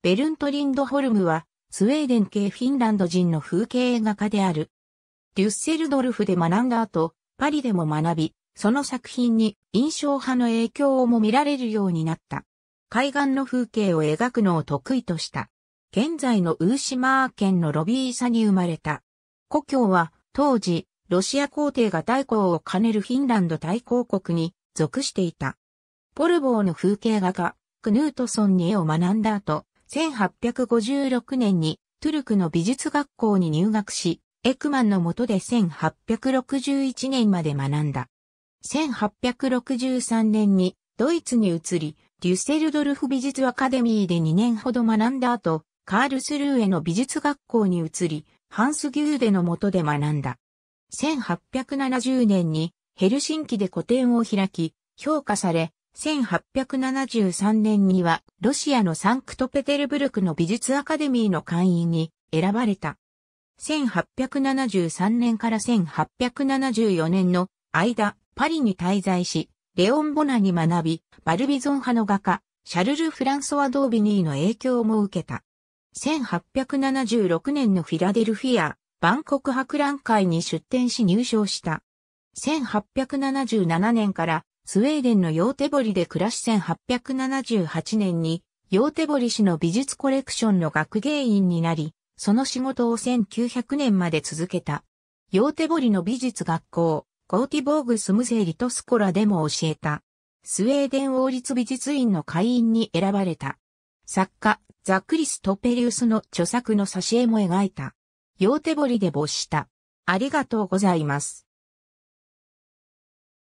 ベルントリンドホルムは、スウェーデン系フィンランド人の風景画家である。デュッセルドルフで学んだ後、パリでも学び、その作品に印象派の影響をも見られるようになった。海岸の風景を描くのを得意とした。現在のウーシマー県のロビーサに生まれた。故郷は当時、ロシア皇帝が大公を兼ねるフィンランド大公国に属していた。ポルボーの風景画家、クヌートソンに絵を学んだ後、1856年にトゥルクの美術学校に入学し、エクマンの下で1861年まで学んだ。1863年にドイツに移り、デュッセルドルフ美術アカデミーで2年ほど学んだ後、カールスルーへの美術学校に移り、ハンス・ギューデの下で学んだ。1870年にヘルシンキで個展を開き、評価され、1873年にはロシアのサンクトペテルブルクの美術アカデミーの会員に選ばれた。1873年から1874年の間、パリに滞在し、レオン・ボナに学び、バルビゾン派の画家、シャルル・フランソワ・ドービニーの影響も受けた。1876年のフィラデルフィア、バンコク博覧会に出展し入賞した。1877年からスウェーデンのヨーテボリで暮らし1878年にヨーテボリ氏の美術コレクションの学芸員になり、その仕事を1900年まで続けた。ヨーテボリの美術学校、ゴーティボーグスムゼーリトスコラでも教えた。スウェーデン王立美術院の会員に選ばれた。作家、ザ・クリストペリウスの著作の挿絵も描いた。ヨーテボリで没した。ありがとうございます。